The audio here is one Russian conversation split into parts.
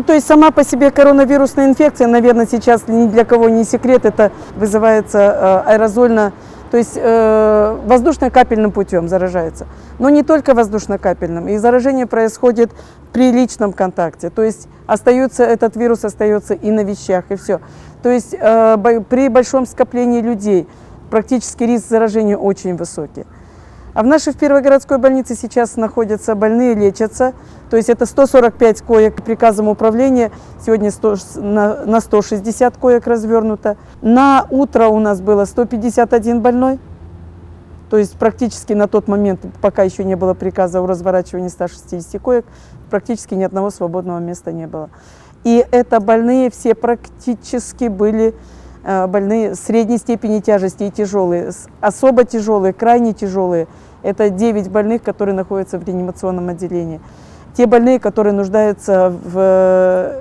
Ну, то есть сама по себе коронавирусная инфекция, наверное, сейчас ни для кого не секрет, это вызывается э, аэрозольно, то есть э, воздушно-капельным путем заражается. Но не только воздушно-капельным, и заражение происходит при личном контакте, то есть остается, этот вирус остается и на вещах, и все. То есть э, при большом скоплении людей практически риск заражения очень высокий. А в нашей в первой городской больнице сейчас находятся больные, лечатся. То есть это 145 коек приказом управления, сегодня 100, на, на 160 коек развернуто. На утро у нас было 151 больной. То есть практически на тот момент, пока еще не было приказа о разворачивании 160 коек, практически ни одного свободного места не было. И это больные все практически были больные средней степени тяжести и тяжелые. Особо тяжелые, крайне тяжелые – это 9 больных, которые находятся в реанимационном отделении. Те больные, которые нуждаются в э,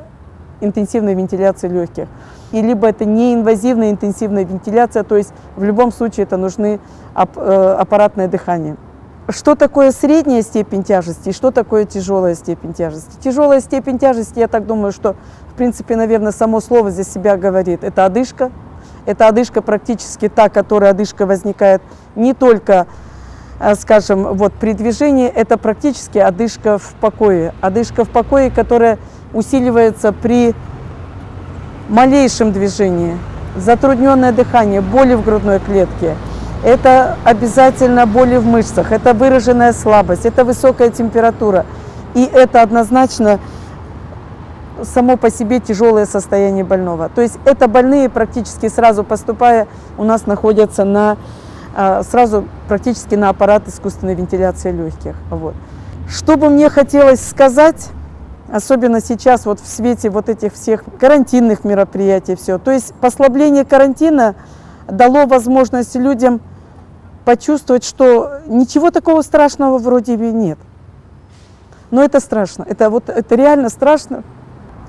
интенсивной вентиляции легких. И либо это неинвазивная интенсивная вентиляция, то есть в любом случае это нужны э, аппаратное дыхание. Что такое средняя степень тяжести и что такое тяжелая степень тяжести? Тяжелая степень тяжести, я так думаю, что принципе, наверное, само слово здесь себя говорит. Это одышка. Это одышка практически та, которая одышка возникает не только, э, скажем, вот при движении, это практически одышка в покое. Одышка в покое, которая усиливается при малейшем движении. Затрудненное дыхание, боли в грудной клетке. Это обязательно боли в мышцах, это выраженная слабость, это высокая температура. И это однозначно само по себе тяжелое состояние больного. То есть это больные практически сразу поступая у нас находятся на, а, сразу практически на аппарат искусственной вентиляции легких. Вот. Что бы мне хотелось сказать, особенно сейчас вот в свете вот этих всех карантинных мероприятий, все. То есть послабление карантина дало возможность людям почувствовать, что ничего такого страшного вроде бы нет. Но это страшно, это вот это реально страшно,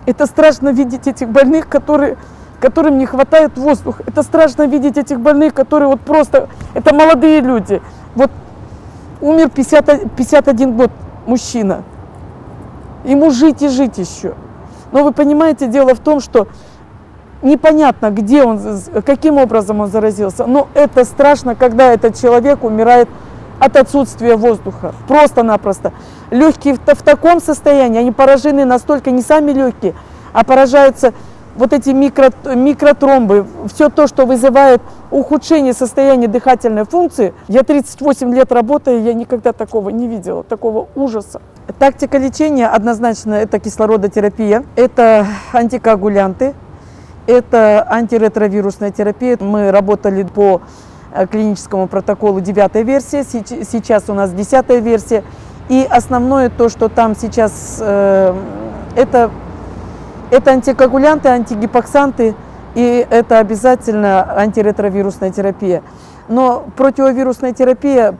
это страшно видеть этих больных, которые, которым не хватает воздуха. Это страшно видеть этих больных, которые вот просто, это молодые люди. Вот умер 50, 51 год мужчина. Ему жить и жить еще. Но вы понимаете, дело в том, что непонятно, где он, каким образом он заразился. Но это страшно, когда этот человек умирает от отсутствия воздуха. Просто-напросто. Легкие в, в таком состоянии, они поражены настолько не сами легкие, а поражаются вот эти микро, микротромбы, все то, что вызывает ухудшение состояния дыхательной функции. Я 38 лет работаю, я никогда такого не видела, такого ужаса. Тактика лечения однозначно это кислородотерапия, это антикоагулянты, это антиретровирусная терапия. Мы работали по Э, клиническому протоколу 9 версия, сейчас у нас 10 версия. И основное то, что там сейчас, э, это, это антикоагулянты, антигипоксанты, и это обязательно антиретровирусная терапия. Но противовирусная терапия,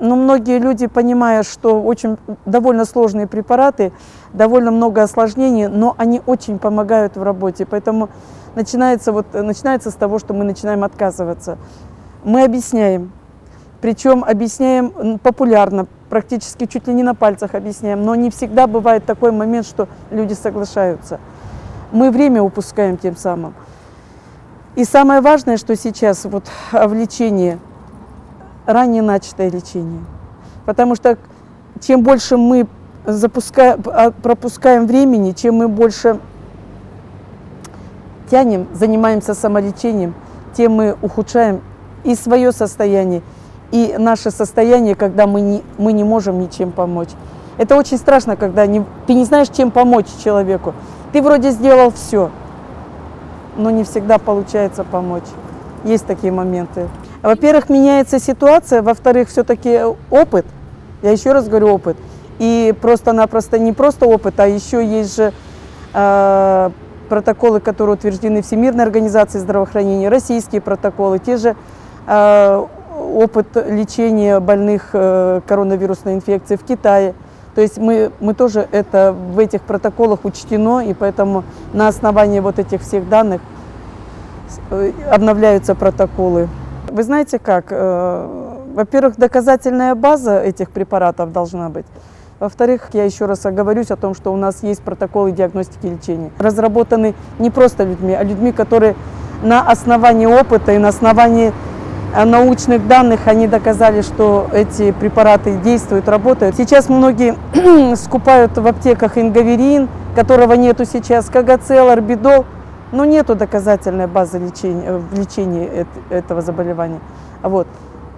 ну, многие люди, понимая, что очень довольно сложные препараты, довольно много осложнений, но они очень помогают в работе. Поэтому начинается, вот, начинается с того, что мы начинаем отказываться. Мы объясняем, причем объясняем популярно, практически чуть ли не на пальцах объясняем, но не всегда бывает такой момент, что люди соглашаются. Мы время упускаем тем самым. И самое важное, что сейчас вот в лечении, ранее начатое лечение. Потому что чем больше мы запускаем, а, пропускаем времени, чем мы больше тянем, занимаемся самолечением, тем мы ухудшаем и свое состояние, и наше состояние, когда мы не, мы не можем ничем помочь. Это очень страшно, когда не, ты не знаешь, чем помочь человеку. Ты вроде сделал все, но не всегда получается помочь. Есть такие моменты. Во-первых, меняется ситуация, во-вторых, все-таки опыт, я еще раз говорю опыт, и просто-напросто не просто опыт, а еще есть же э, протоколы, которые утверждены Всемирной организацией здравоохранения, российские протоколы, те же э, опыт лечения больных э, коронавирусной инфекцией в Китае. То есть мы, мы тоже это в этих протоколах учтено, и поэтому на основании вот этих всех данных э, обновляются протоколы. Вы знаете как? Э, во-первых, доказательная база этих препаратов должна быть. Во-вторых, я еще раз оговорюсь о том, что у нас есть протоколы диагностики и лечения. Разработаны не просто людьми, а людьми, которые на основании опыта и на основании э, научных данных они доказали, что эти препараты действуют, работают. Сейчас многие скупают в аптеках ингаверин, которого нету сейчас, кагацел, орбидол, но нету доказательной базы лечения, в лечении этого заболевания. Вот.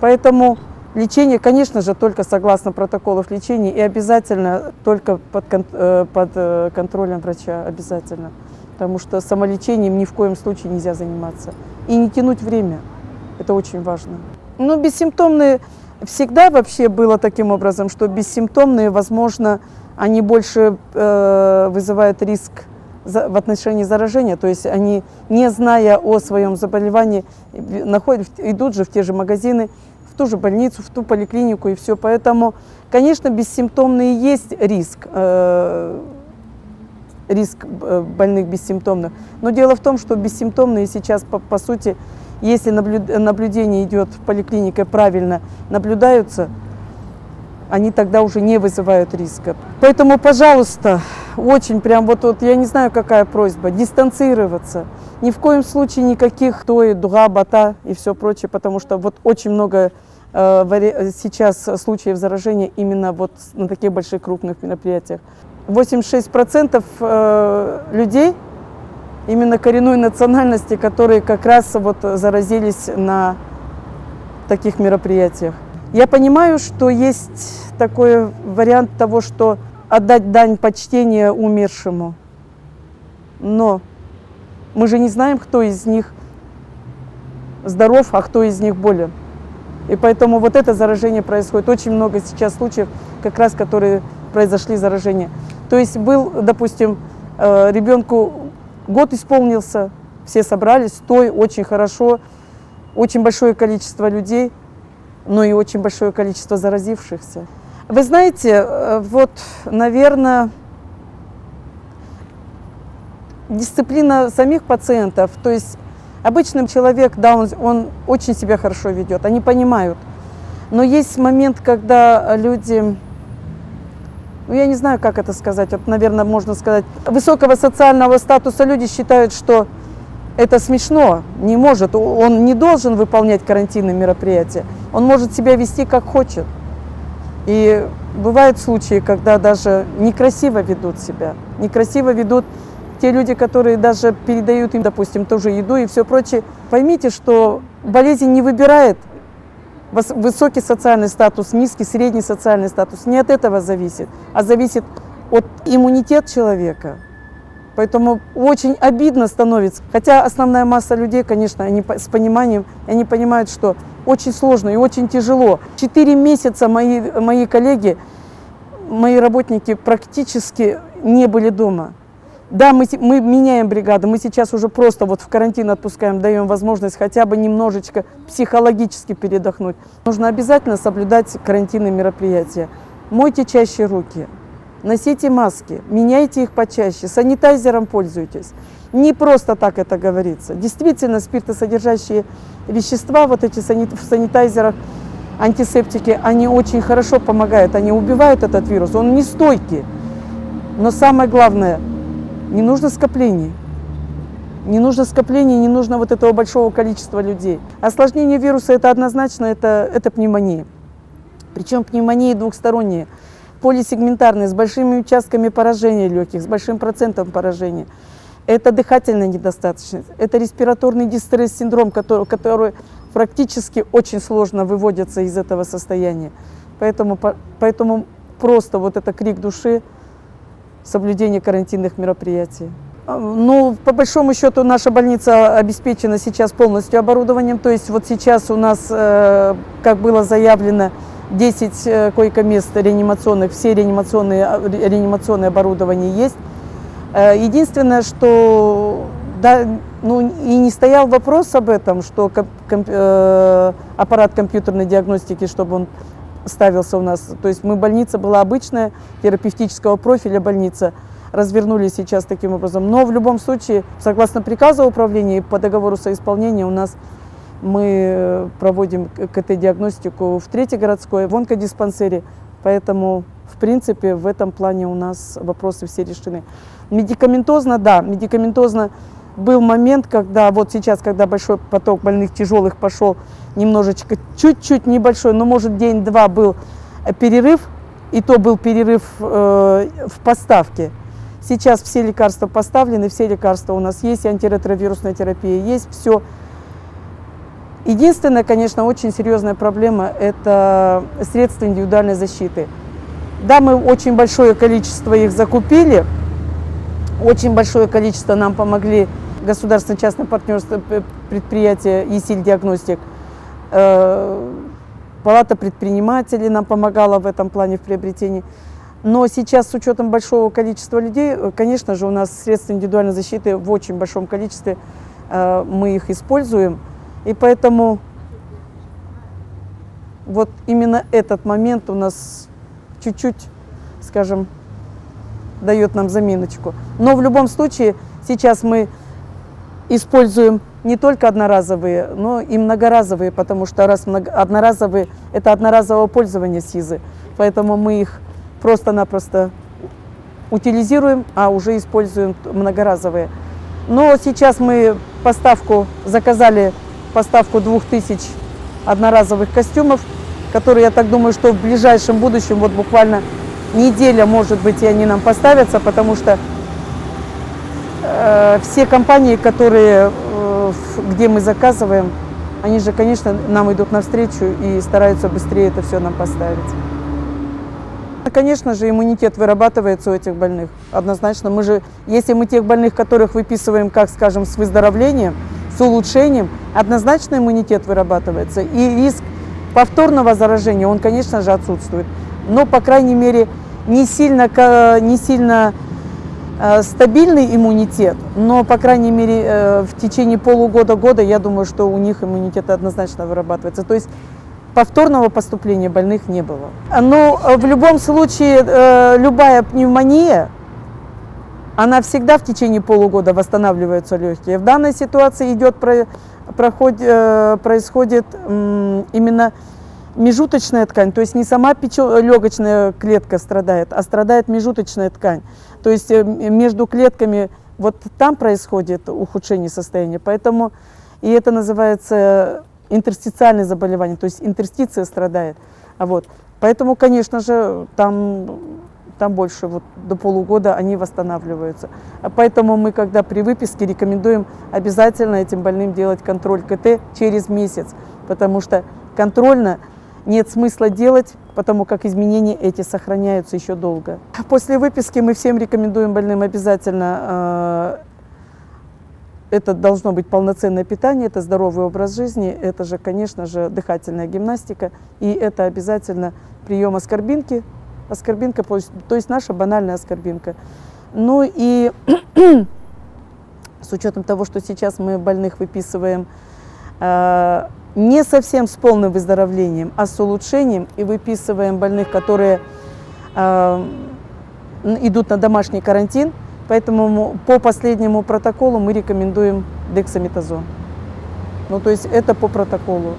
Поэтому Лечение, конечно же, только согласно протоколов лечения и обязательно только под, э, под э, контролем врача, обязательно. Потому что самолечением ни в коем случае нельзя заниматься. И не тянуть время, это очень важно. Ну, бессимптомные всегда вообще было таким образом, что бессимптомные, возможно, они больше э, вызывают риск в отношении заражения, то есть они, не зная о своем заболевании, находят, идут же в те же магазины, в ту же больницу, в ту поликлинику и все. Поэтому, конечно, бессимптомные есть риск, э, риск э, больных бессимптомных. Но дело в том, что бессимптомные сейчас, по, по сути, если наблюдение идет в поликлинике правильно, наблюдаются, они тогда уже не вызывают риска. Поэтому, пожалуйста, очень прям вот, вот я не знаю, какая просьба, дистанцироваться. Ни в коем случае никаких той, дуга, бата и все прочее, потому что вот очень много э, сейчас случаев заражения именно вот на таких больших крупных мероприятиях. 86% э, людей именно коренной национальности, которые как раз вот заразились на таких мероприятиях. Я понимаю, что есть такой вариант того, что отдать дань почтения умершему. Но мы же не знаем, кто из них здоров, а кто из них болен. И поэтому вот это заражение происходит. Очень много сейчас случаев, как раз которые произошли заражения. То есть был, допустим, э, ребенку год исполнился, все собрались, стой, очень хорошо, очень большое количество людей – но и очень большое количество заразившихся. Вы знаете, э, вот, наверное, дисциплина самих пациентов, то есть обычным человек, да, он, он очень себя хорошо ведет, они понимают. Но есть момент, когда люди, ну я не знаю, как это сказать, вот, наверное, можно сказать, высокого социального статуса люди считают, что это смешно, не может, он не должен выполнять карантинные мероприятия, он может себя вести как хочет. И бывают случаи, когда даже некрасиво ведут себя, некрасиво ведут те люди, которые даже передают им, допустим, ту же еду и все прочее. Поймите, что болезнь не выбирает высокий социальный статус, низкий, средний социальный статус. Не от этого зависит, а зависит от иммунитета человека. Поэтому очень обидно становится. Хотя основная масса людей, конечно, они с пониманием, они понимают, что очень сложно и очень тяжело. Четыре месяца мои, мои коллеги, мои работники практически не были дома. Да, мы, мы меняем бригаду, мы сейчас уже просто вот в карантин отпускаем, даем возможность хотя бы немножечко психологически передохнуть. Нужно обязательно соблюдать карантинные мероприятия. Мойте чаще руки, носите маски, меняйте их почаще, санитайзером пользуйтесь. Не просто так это говорится. Действительно, спиртосодержащие вещества, вот эти в санитайзерах, антисептики, они очень хорошо помогают, они убивают этот вирус, он не стойкий. Но самое главное, не нужно скоплений. Не нужно скоплений, не нужно вот этого большого количества людей. Осложнение вируса это однозначно, это, это пневмония. Причем пневмония двухсторонняя полисегментарный, с большими участками поражения легких, с большим процентом поражения. Это дыхательная недостаточность, это респираторный дистресс-синдром, который, который практически очень сложно выводится из этого состояния. Поэтому, поэтому просто вот это крик души, соблюдение карантинных мероприятий. А, ну, по большому счету, наша больница обеспечена сейчас полностью оборудованием. То есть вот сейчас у нас, э, как было заявлено, 10 э, койко-мест реанимационных, все реанимационные, а, реанимационное оборудование есть. Э, единственное, что да, ну, и не стоял вопрос об этом, что комп, комп, э, аппарат компьютерной диагностики, чтобы он ставился у нас. То есть мы больница была обычная, терапевтического профиля больница, развернули сейчас таким образом. Но в любом случае, согласно приказу управления по договору соисполнения у нас мы э, проводим КТ-диагностику в третьей городской, в онкодиспансере, поэтому в принципе, в этом плане у нас вопросы все решены. Медикаментозно, да, медикаментозно был момент, когда вот сейчас, когда большой поток больных тяжелых пошел, немножечко, чуть-чуть небольшой, но может день-два был перерыв, и то был перерыв э, в поставке. Сейчас все лекарства поставлены, все лекарства у нас есть, антиретровирусная терапия есть, все. Единственная, конечно, очень серьезная проблема – это средства индивидуальной защиты. Да, мы очень большое количество их закупили, очень большое количество нам помогли государственно-частное партнерство предприятия ЕСИЛь Диагностик. Э, Палата предпринимателей нам помогала в этом плане в приобретении. Но сейчас с учетом большого количества людей, э, конечно же, у нас средства индивидуальной защиты в очень большом количестве, э, мы их используем. И поэтому вот именно этот момент у нас чуть-чуть, скажем, дает нам заминочку. Но в любом случае сейчас мы используем не только одноразовые, но и многоразовые, потому что раз много, одноразовые – это одноразовое пользование СИЗы. Поэтому мы их просто-напросто утилизируем, а уже используем многоразовые. Но сейчас мы поставку заказали поставку 2000 одноразовых костюмов, которые, я так думаю, что в ближайшем будущем, вот буквально неделя, может быть, и они нам поставятся, потому что э, все компании, которые, э, где мы заказываем, они же, конечно, нам идут навстречу и стараются быстрее это все нам поставить. Конечно же, иммунитет вырабатывается у этих больных, однозначно. Мы же, если мы тех больных, которых выписываем, как скажем, с выздоровлением, с улучшением, однозначно иммунитет вырабатывается. И риск повторного заражения, он, конечно же, отсутствует. Но, по крайней мере, не сильно, не сильно э, стабильный иммунитет, но, по крайней мере, э, в течение полугода-года, я думаю, что у них иммунитет однозначно вырабатывается. То есть повторного поступления больных не было. Но э, в любом случае любая пневмония, она всегда в течение полугода восстанавливаются легкие. В данной ситуации идет, проход, происходит именно межуточная ткань, то есть не сама легочная клетка страдает, а страдает межуточная ткань. То есть э, между клетками вот там происходит ухудшение состояния, поэтому и это называется интерстициальное заболевание, то есть интерстиция страдает. А вот, поэтому, конечно же, там, там больше, вот до полугода они восстанавливаются. Поэтому мы, когда при выписке, рекомендуем обязательно этим больным делать контроль КТ через месяц, потому что контрольно нет смысла делать, потому как изменения эти сохраняются еще долго. После выписки мы всем рекомендуем больным обязательно э, это должно быть полноценное питание, это здоровый образ жизни, это же, конечно же, дыхательная гимнастика, и это обязательно прием аскорбинки, аскорбинка, то есть наша банальная аскорбинка. Ну и с учетом того, что сейчас мы больных выписываем э, не совсем с полным выздоровлением, а с улучшением, и выписываем больных, которые э, идут на домашний карантин. Поэтому по последнему протоколу мы рекомендуем дексаметазон. Ну, то есть это по протоколу.